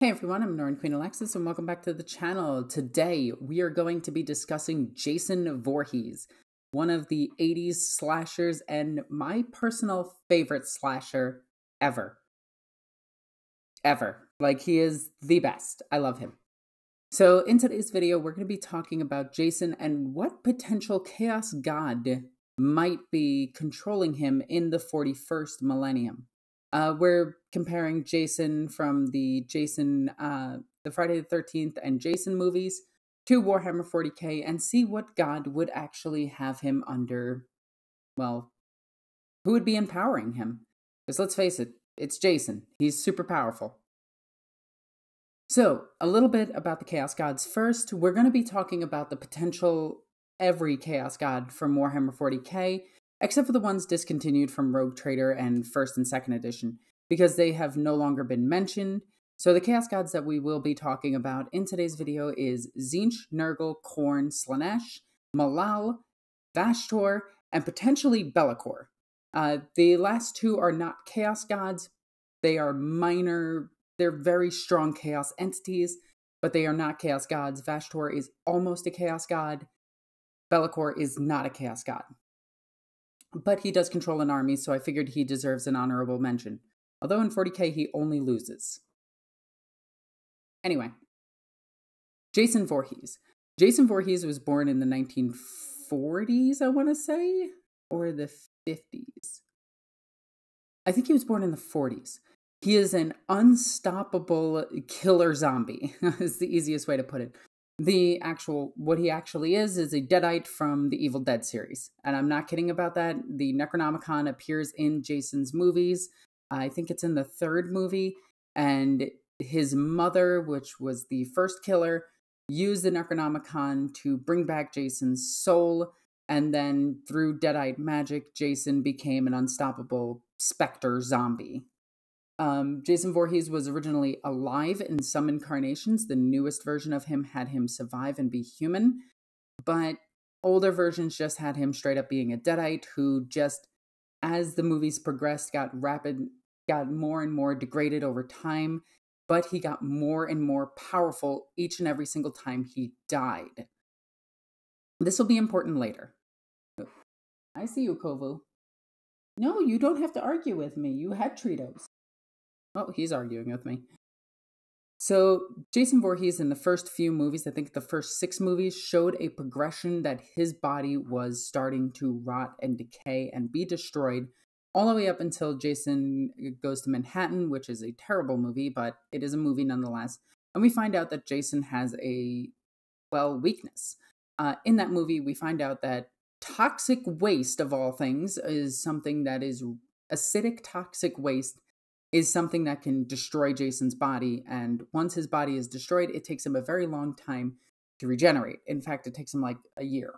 Hey everyone, I'm Norn Queen Alexis and welcome back to the channel. Today we are going to be discussing Jason Voorhees, one of the 80s slashers and my personal favorite slasher ever. Ever. Like he is the best. I love him. So in today's video we're going to be talking about Jason and what potential chaos god might be controlling him in the 41st millennium. Uh, we're comparing Jason from the Jason, uh, the Friday the 13th and Jason movies to Warhammer 40k and see what god would actually have him under, well, who would be empowering him. Because let's face it, it's Jason. He's super powerful. So, a little bit about the Chaos Gods first. We're going to be talking about the potential every Chaos God from Warhammer 40k except for the ones discontinued from Rogue Trader and First and Second Edition, because they have no longer been mentioned. So the Chaos Gods that we will be talking about in today's video is Tzeentch, Nurgle, Khorne, Slaanesh, Malal, Vashtorr, and potentially Be'lakor. Uh, the last two are not Chaos Gods. They are minor, they're very strong Chaos entities, but they are not Chaos Gods. Vashtorr is almost a Chaos God. Be'lakor is not a Chaos God but he does control an army, so I figured he deserves an honorable mention. Although in 40k he only loses. Anyway, Jason Voorhees. Jason Voorhees was born in the 1940s, I want to say, or the 50s. I think he was born in the 40s. He is an unstoppable killer zombie, is the easiest way to put it the actual what he actually is is a deadite from the evil dead series. And i'm not kidding about that. The necronomicon appears in jason's movies. I think it's in the third movie. And his mother which was the first killer used the necronomicon to bring back jason's soul. And then through deadite magic jason became an unstoppable specter zombie um, Jason Voorhees was originally alive in some incarnations. The newest version of him had him survive and be human, but older versions just had him straight up being a deadite who just, as the movies progressed, got rapid, got more and more degraded over time. But he got more and more powerful each and every single time he died. This will be important later. I see you, Kovu. No, you don't have to argue with me. You had Tritos. Oh, he's arguing with me. So, Jason Voorhees in the first few movies, I think the first six movies, showed a progression that his body was starting to rot and decay and be destroyed, all the way up until Jason goes to Manhattan, which is a terrible movie, but it is a movie nonetheless. And we find out that Jason has a, well, weakness. Uh, in that movie, we find out that toxic waste, of all things, is something that is acidic toxic waste is something that can destroy Jason's body. And once his body is destroyed, it takes him a very long time to regenerate. In fact, it takes him like a year,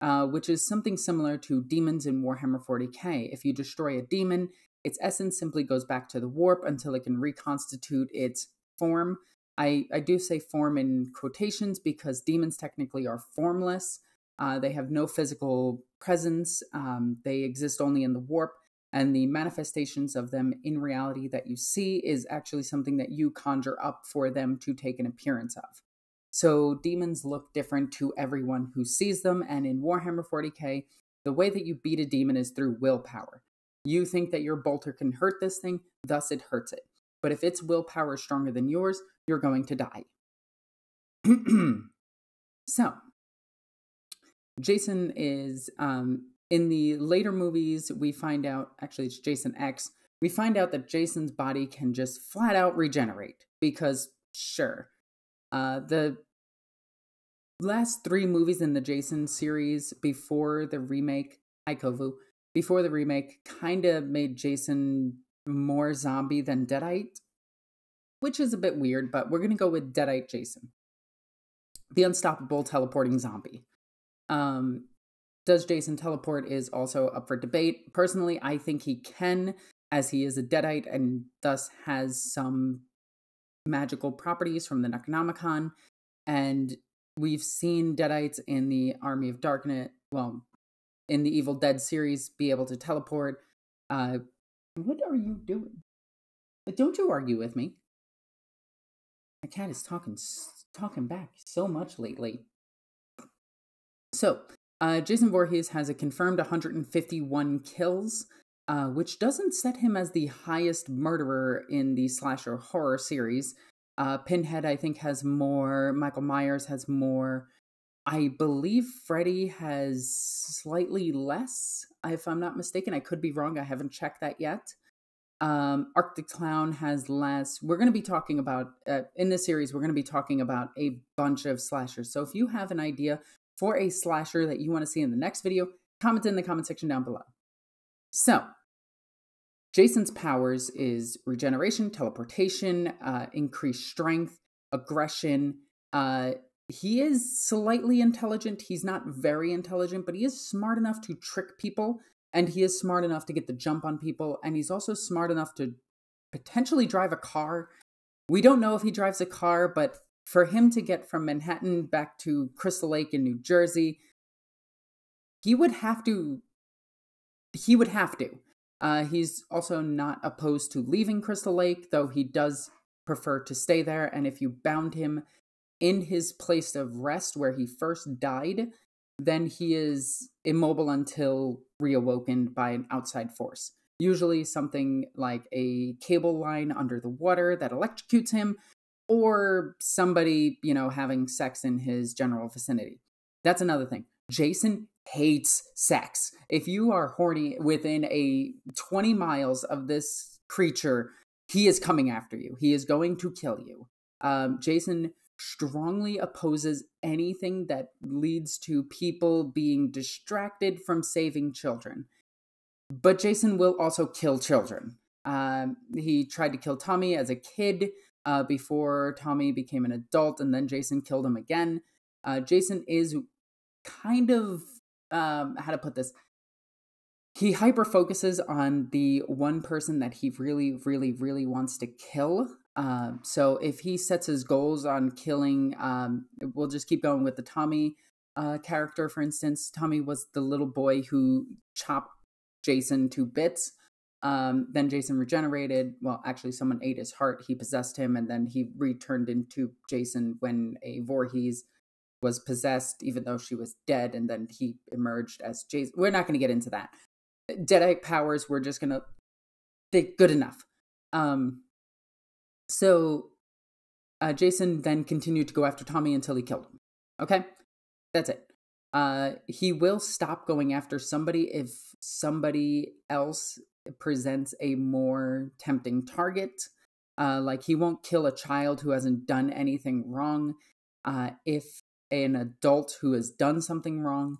uh, which is something similar to demons in Warhammer 40k. If you destroy a demon, its essence simply goes back to the warp until it can reconstitute its form. I, I do say form in quotations because demons technically are formless. Uh, they have no physical presence. Um, they exist only in the warp and the manifestations of them in reality that you see is actually something that you conjure up for them to take an appearance of. So demons look different to everyone who sees them, and in Warhammer 40k, the way that you beat a demon is through willpower. You think that your bolter can hurt this thing, thus it hurts it. But if its willpower is stronger than yours, you're going to die. so, Jason is um, in the later movies, we find out actually, it's Jason X. We find out that Jason's body can just flat out regenerate because, sure, uh, the last three movies in the Jason series before the remake, Kovu, before the remake, kind of made Jason more zombie than Deadite, which is a bit weird, but we're going to go with Deadite Jason, the unstoppable teleporting zombie. Um, does Jason teleport is also up for debate. Personally, I think he can, as he is a Deadite and thus has some magical properties from the Necronomicon. And we've seen Deadites in the Army of Darkness, well, in the Evil Dead series, be able to teleport. Uh, what are you doing? But don't you argue with me. My cat is talking talking back so much lately. So, uh, Jason Voorhees has a confirmed 151 kills, uh, which doesn't set him as the highest murderer in the slasher horror series. Uh, Pinhead, I think, has more. Michael Myers has more. I believe Freddy has slightly less, if I'm not mistaken. I could be wrong. I haven't checked that yet. Um, Art the Clown has less. We're going to be talking about, uh, in this series, we're going to be talking about a bunch of slashers. So if you have an idea for a slasher that you want to see in the next video, comment in the comment section down below. So, Jason's powers is regeneration, teleportation, uh, increased strength, aggression. Uh, he is slightly intelligent. He's not very intelligent, but he is smart enough to trick people, and he is smart enough to get the jump on people, and he's also smart enough to potentially drive a car. We don't know if he drives a car, but for him to get from Manhattan back to Crystal Lake in New Jersey, he would have to. He would have to. Uh, he's also not opposed to leaving Crystal Lake, though he does prefer to stay there. And if you bound him in his place of rest where he first died, then he is immobile until reawoken by an outside force. Usually something like a cable line under the water that electrocutes him, or somebody, you know, having sex in his general vicinity. That's another thing. Jason hates sex. If you are horny within a 20 miles of this creature, he is coming after you. He is going to kill you. Um, Jason strongly opposes anything that leads to people being distracted from saving children. But Jason will also kill children. Um, he tried to kill Tommy as a kid uh, before Tommy became an adult, and then Jason killed him again. Uh, Jason is kind of um, how to put this. He hyper focuses on the one person that he really, really, really wants to kill. Um, so if he sets his goals on killing, um, we'll just keep going with the Tommy uh, character, for instance. Tommy was the little boy who chopped Jason to bits. Um, then Jason regenerated. Well, actually, someone ate his heart. He possessed him, and then he returned into Jason when a Voorhees was possessed, even though she was dead. And then he emerged as Jason. We're not going to get into that. Deadite powers. We're just going to think good enough. Um, so uh, Jason then continued to go after Tommy until he killed him. Okay, that's it. Uh, he will stop going after somebody if somebody else presents a more tempting target. Uh, like he won't kill a child who hasn't done anything wrong. Uh, if an adult who has done something wrong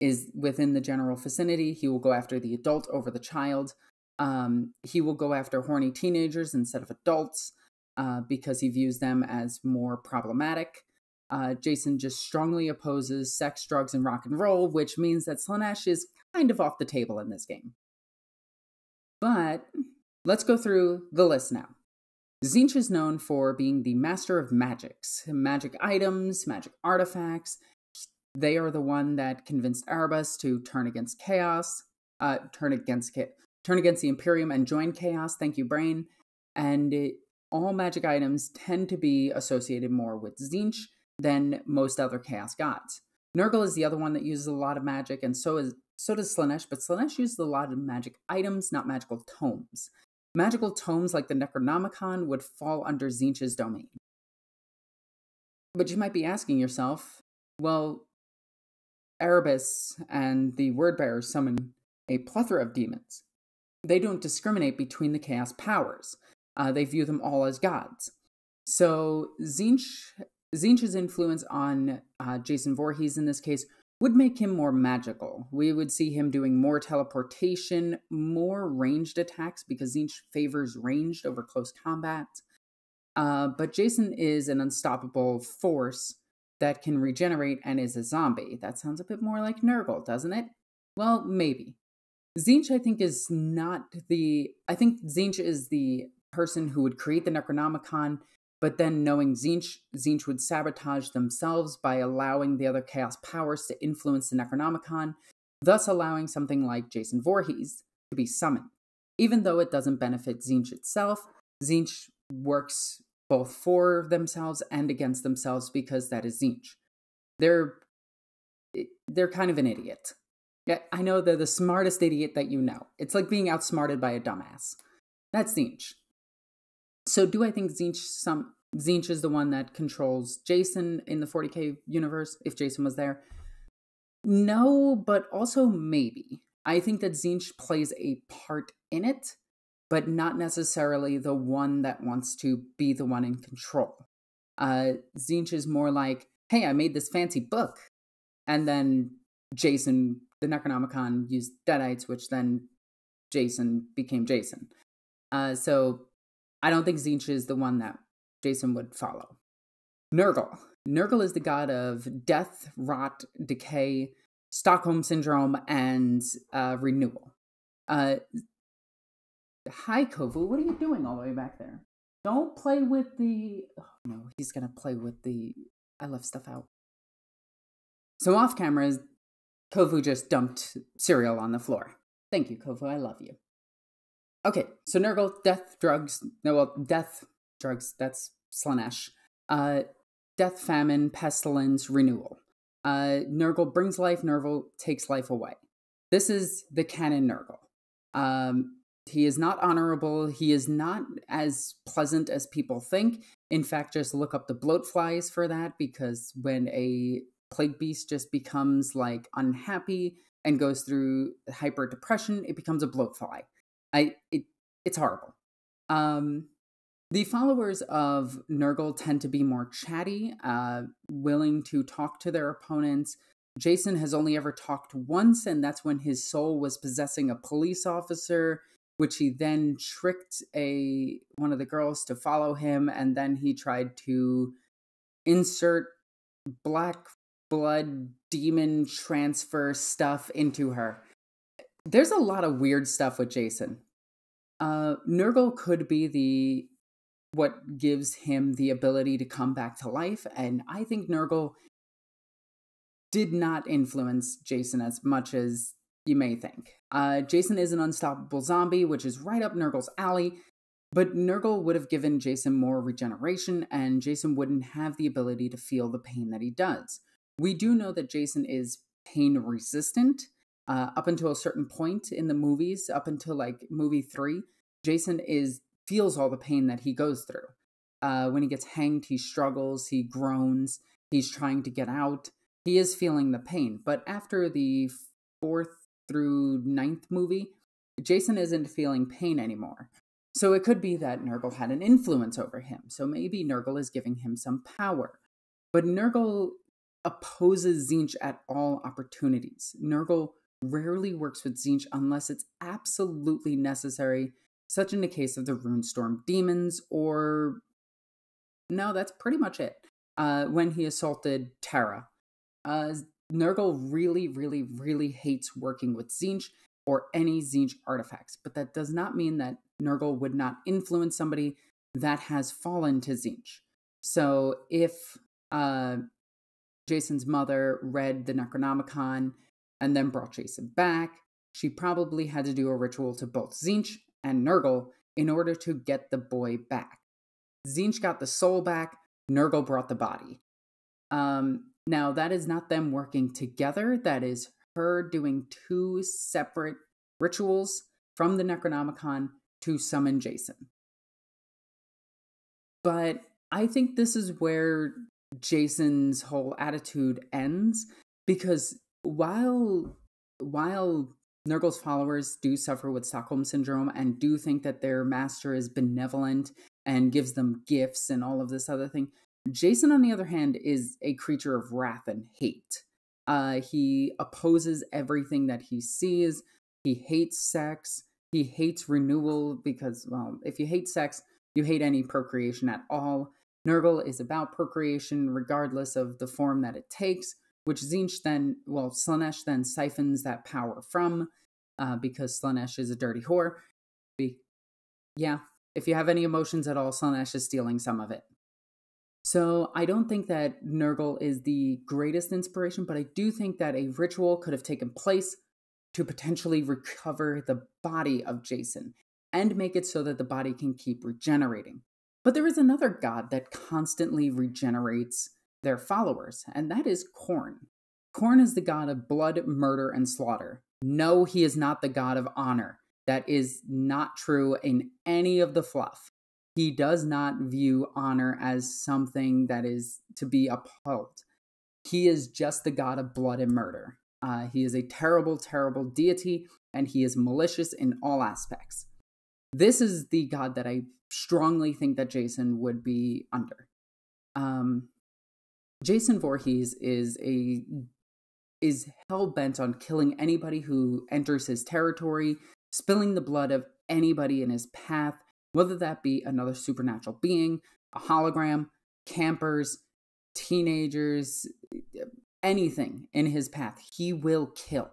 is within the general vicinity, he will go after the adult over the child. Um, he will go after horny teenagers instead of adults uh, because he views them as more problematic. Uh, Jason just strongly opposes sex, drugs, and rock and roll, which means that Slaanesh is kind of off the table in this game. But let's go through the list now. Tzeentch is known for being the master of magics, magic items, magic artifacts. They are the one that convinced Erebus to turn against chaos, uh, turn against turn against the Imperium and join chaos. Thank you, Brain. And it, all magic items tend to be associated more with Tzeentch than most other chaos gods. Nurgle is the other one that uses a lot of magic, and so is so does Slaanesh, but Slaanesh uses a lot of magic items, not magical tomes. Magical tomes like the Necronomicon would fall under Tzeentch's domain. But you might be asking yourself, well, Erebus and the Word Bearers summon a plethora of demons. They don't discriminate between the chaos powers. Uh, they view them all as gods. So Tzeentch, Tzeentch's influence on uh, Jason Voorhees in this case would make him more magical. We would see him doing more teleportation, more ranged attacks because Tzeentch favors ranged over close combat. Uh, but Jason is an unstoppable force that can regenerate and is a zombie. That sounds a bit more like Nurgle, doesn't it? Well, maybe. Tzeentch, I think, is not the. I think Tzeentch is the person who would create the Necronomicon but then knowing Tzeentch, Tzeentch would sabotage themselves by allowing the other Chaos powers to influence the Necronomicon, thus allowing something like Jason Voorhees to be summoned. Even though it doesn't benefit Tzeentch itself, Tzeentch works both for themselves and against themselves because that is Tzeentch. They're they're kind of an idiot. I know they're the smartest idiot that you know. It's like being outsmarted by a dumbass. That's Tzeentch. So do I think Tzeentch some Tzeentch is the one that controls Jason in the 40k universe if Jason was there? No, but also maybe. I think that Tzeentch plays a part in it, but not necessarily the one that wants to be the one in control. Uh, Tzeentch is more like, hey, I made this fancy book. And then Jason, the Necronomicon, used Deadites, which then Jason became Jason. Uh, so I don't think Tzeentch is the one that Jason would follow. Nurgle. Nurgle is the god of death, rot, decay, Stockholm syndrome, and uh, renewal. Uh, hi, Kovu. What are you doing all the way back there? Don't play with the. Oh, no, he's gonna play with the. I left stuff out. So off camera, Kovu just dumped cereal on the floor. Thank you, Kovu. I love you. Okay, so Nurgle, death, drugs. No, well, death, drugs. That's Slaanesh. Uh, death, famine, pestilence, renewal. Uh, Nurgle brings life, Nurgle takes life away. This is the canon Nurgle. Um, he is not honorable. He is not as pleasant as people think. In fact, just look up the bloat flies for that because when a plague beast just becomes like unhappy and goes through hyper depression, it becomes a bloat fly. I it it's horrible. Um, the followers of Nurgle tend to be more chatty, uh, willing to talk to their opponents. Jason has only ever talked once, and that's when his soul was possessing a police officer which he then tricked a one of the girls to follow him and then he tried to insert black blood demon transfer stuff into her there's a lot of weird stuff with jason uh nurgle could be the what gives him the ability to come back to life and i think nurgle did not influence jason as much as you may think. Uh, Jason is an unstoppable zombie, which is right up Nurgle's alley, but Nurgle would have given Jason more regeneration, and Jason wouldn't have the ability to feel the pain that he does. We do know that Jason is pain resistant uh, up until a certain point in the movies, up until like movie three. Jason is feels all the pain that he goes through. Uh, when he gets hanged, he struggles, he groans, he's trying to get out. He is feeling the pain, but after the fourth through ninth movie, Jason isn't feeling pain anymore. So it could be that Nurgle had an influence over him. So maybe Nurgle is giving him some power. But Nurgle opposes Tzeentch at all opportunities. Nurgle rarely works with Tzeentch unless it's absolutely necessary, such in the case of the Ruinstorm demons, or no, that's pretty much it. Uh, when he assaulted Terra. Uh, Nurgle really, really, really hates working with Tzeentch or any Tzeentch artifacts, but that does not mean that Nurgle would not influence somebody that has fallen to Tzeentch. So if uh, Jason's mother read the Necronomicon and then brought Jason back, she probably had to do a ritual to both Tzeentch and Nurgle in order to get the boy back. Tzeentch got the soul back, Nurgle brought the body. Um, now, that is not them working together. That is her doing two separate rituals from the Necronomicon to summon Jason. But I think this is where Jason's whole attitude ends because while while Nurgle's followers do suffer with Stockholm syndrome and do think that their master is benevolent and gives them gifts and all of this other thing, Jason, on the other hand, is a creature of wrath and hate. Uh, he opposes everything that he sees. He hates sex. He hates renewal because, well, if you hate sex, you hate any procreation at all. Nurgle is about procreation regardless of the form that it takes, which Tzeentch then, well, Slaanesh then siphons that power from uh, because Slaanesh is a dirty whore. Yeah, if you have any emotions at all, Slaanesh is stealing some of it. So I don't think that Nurgle is the greatest inspiration, but I do think that a ritual could have taken place to potentially recover the body of Jason and make it so that the body can keep regenerating. But there is another god that constantly regenerates their followers, and that is Khorne. Khorne is the god of blood, murder, and slaughter. No, he is not the god of honor. That is not true in any of the fluff. He does not view honor as something that is to be upheld. He is just the god of blood and murder. Uh, he is a terrible, terrible deity, and he is malicious in all aspects. This is the god that I strongly think that Jason would be under. Um, Jason Voorhees is a is hell bent on killing anybody who enters his territory, spilling the blood of anybody in his path, whether that be another supernatural being, a hologram, campers, teenagers, anything in his path, he will kill.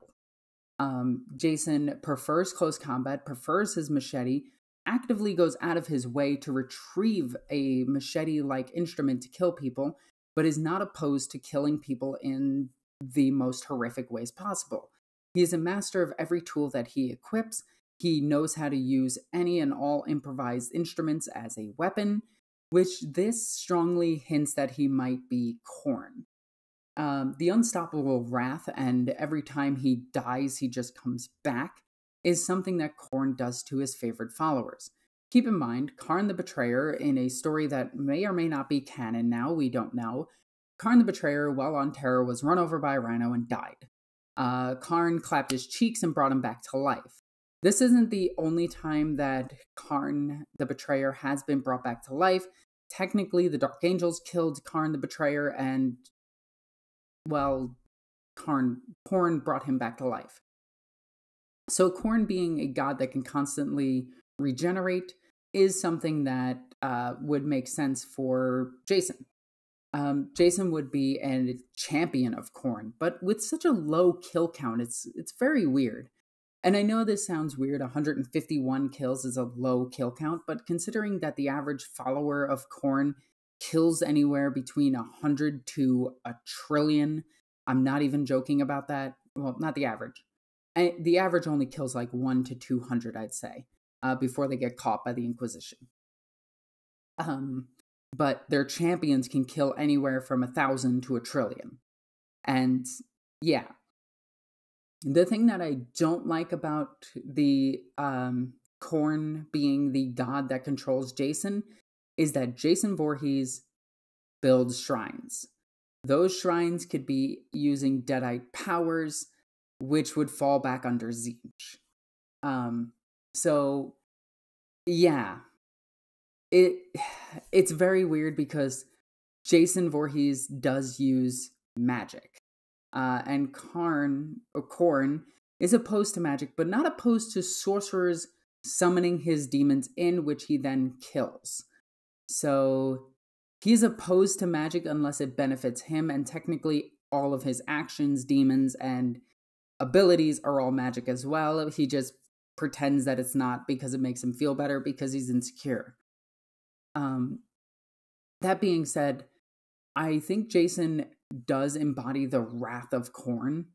Um, Jason prefers close combat, prefers his machete, actively goes out of his way to retrieve a machete like instrument to kill people, but is not opposed to killing people in the most horrific ways possible. He is a master of every tool that he equips. He knows how to use any and all improvised instruments as a weapon, which this strongly hints that he might be Khorne. um, the unstoppable wrath and every time he dies he just comes back is something that Khorne does to his favorite followers. Keep in mind, Kharn the Betrayer, in a story that may or may not be canon now, we don't know, Kharn the Betrayer, while on Terra, was run over by a rhino and died. Uh, Kharn clapped his cheeks and brought him back to life. This isn't the only time that Kharn the Betrayer has been brought back to life. Technically, the Dark Angels killed Kharn the Betrayer, and well, Karn, Khorne brought him back to life. So, Khorne being a god that can constantly regenerate is something that uh, would make sense for Jason. Um, Jason would be a champion of Khorne, but with such a low kill count, it's it's very weird. And I know this sounds weird. 151 kills is a low kill count, but considering that the average follower of Khorne kills anywhere between a hundred to a trillion. I'm not even joking about that. Well, not the average. And the average only kills like one to two hundred, I'd say, uh, before they get caught by the Inquisition. Um, but their champions can kill anywhere from a thousand to a trillion, and yeah. The thing that I don't like about the um, Khorne being the god that controls Jason is that Jason Voorhees builds shrines. Those shrines could be using Deadite powers, which would fall back under Tzeentch. Um, so, yeah, it it's very weird because Jason Voorhees does use magic, uh, and Karn or Khorne is opposed to magic, but not opposed to sorcerers summoning his demons in, which he then kills. So he's opposed to magic unless it benefits him, and technically, all of his actions, demons, and abilities are all magic as well. He just pretends that it's not because it makes him feel better because he's insecure. Um, that being said, I think Jason does embody the wrath of Khorne.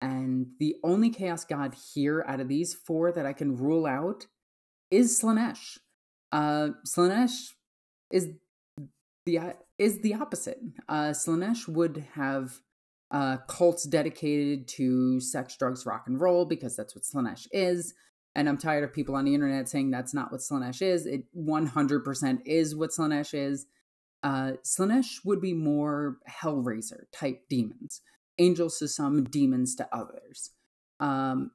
And the only Chaos God here out of these four that I can rule out is Slaanesh. Uh, Slaanesh is the is the opposite. Uh, Slaanesh would have uh, cults dedicated to sex, drugs, rock and roll because that's what Slaanesh is. And I'm tired of people on the internet saying that's not what Slaanesh is. It 100% is what Slaanesh is. Uh, Slaanesh would be more Hellraiser type demons, angels to some, demons to others. Um,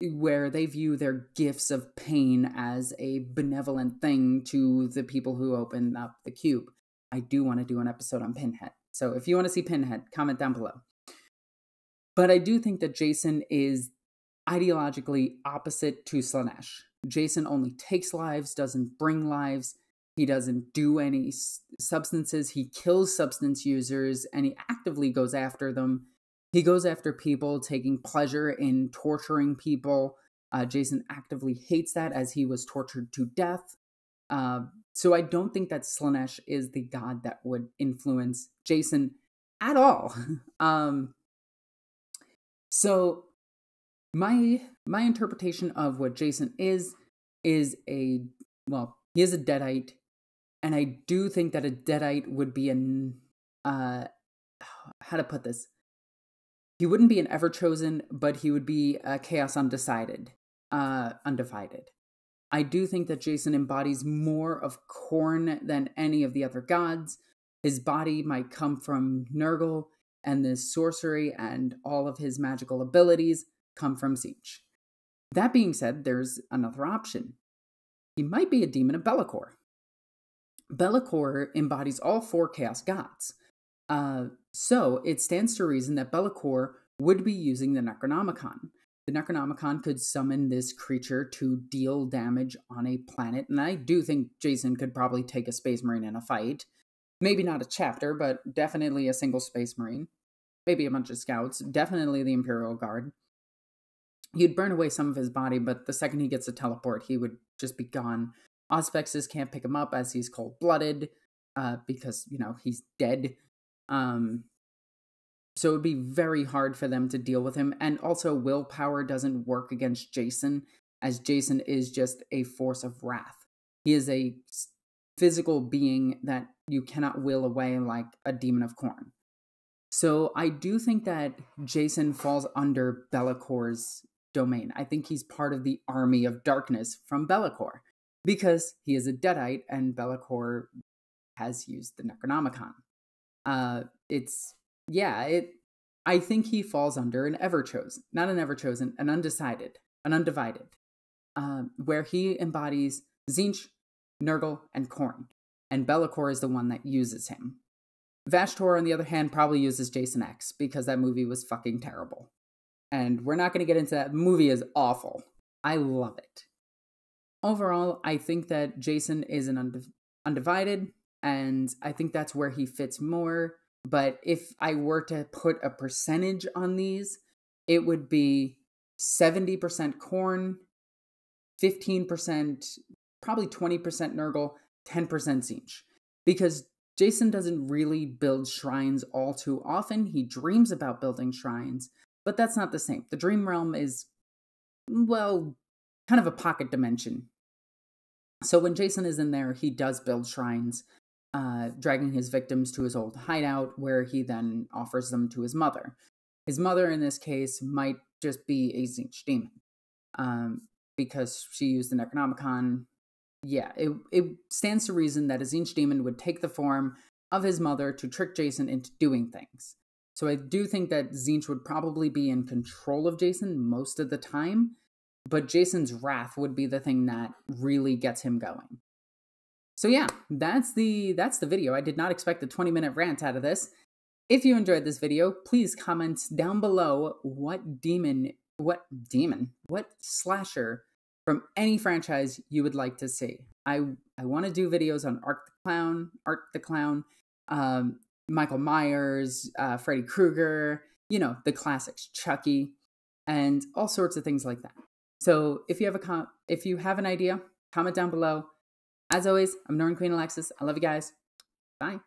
where they view their gifts of pain as a benevolent thing to the people who open up the cube. I do want to do an episode on Pinhead. So if you want to see Pinhead, comment down below. But I do think that Jason is ideologically opposite to Slaanesh. Jason only takes lives, doesn't bring lives. He doesn't do any substances. He kills substance users and he actively goes after them he goes after people, taking pleasure in torturing people. Uh, Jason actively hates that as he was tortured to death. Uh, so I don't think that Slaanesh is the god that would influence Jason at all. um, so my my interpretation of what Jason is is a well, he is a deadite and I do think that a Deadite would be an uh, how to put this. He wouldn't be an ever chosen, but he would be a chaos undecided, uh, undivided. I do think that Jason embodies more of Khorne than any of the other gods. His body might come from Nurgle, and the sorcery and all of his magical abilities come from Tzeentch. That being said, there's another option. He might be a demon of Be'lakor. Be'lakor embodies all four chaos gods. Uh, so it stands to reason that Be'lakor would be using the Necronomicon. The Necronomicon could summon this creature to deal damage on a planet, and I do think Jason could probably take a Space Marine in a fight. Maybe not a chapter, but definitely a single Space Marine. Maybe a bunch of scouts, definitely the Imperial Guard. He'd burn away some of his body, but the second he gets a teleport, he would just be gone. Auspexes can't pick him up as he's cold blooded, uh, because, you know, he's dead. Um, so it would be very hard for them to deal with him. And also, willpower doesn't work against Jason, as Jason is just a force of wrath. He is a physical being that you cannot will away like a demon of Khorne. So I do think that Jason falls under Be'lakor's domain. I think he's part of the army of darkness from Be'lakor because he is a Deadite and Be'lakor has used the Necronomicon. Uh, it's yeah, it. I think he falls under an ever chosen, not an ever chosen, an undecided, an undivided, uh, where he embodies Tzeentch, Nurgle, and Khorne, and Be'lakor is the one that uses him. Vashtorr, on the other hand, probably uses Jason X because that movie was fucking terrible. And we're not going to get into that. The movie is awful. I love it. Overall, I think that Jason is an undiv- undivided, and I think that's where he fits more. But if I were to put a percentage on these, it would be 70% Khorne, 15%, probably 20% Nurgle, 10% Tzeentch. Because Jason doesn't really build shrines all too often. He dreams about building shrines, but that's not the same. The dream realm is, well, kind of a pocket dimension. So when Jason is in there, he does build shrines, uh, dragging his victims to his old hideout, where he then offers them to his mother. His mother, in this case, might just be a Tzeentch demon, um, because she used the Necronomicon. Yeah, it, it stands to reason that a Tzeentch demon would take the form of his mother to trick Jason into doing things. So I do think that Tzeentch would probably be in control of Jason most of the time, but Jason's wrath would be the thing that really gets him going. So yeah, that's the that's the video. I did not expect a 20 minute rant out of this. If you enjoyed this video, please comment down below what demon, what demon, what slasher from any franchise you would like to see. I I want to do videos on Art the Clown, Art the Clown, um, Michael Myers, uh, Freddy Krueger, you know the classics, Chucky, and all sorts of things like that. So if you have a com- if you have an idea, comment down below. As always, I'm Norn Queen Alexis. I love you guys. Bye.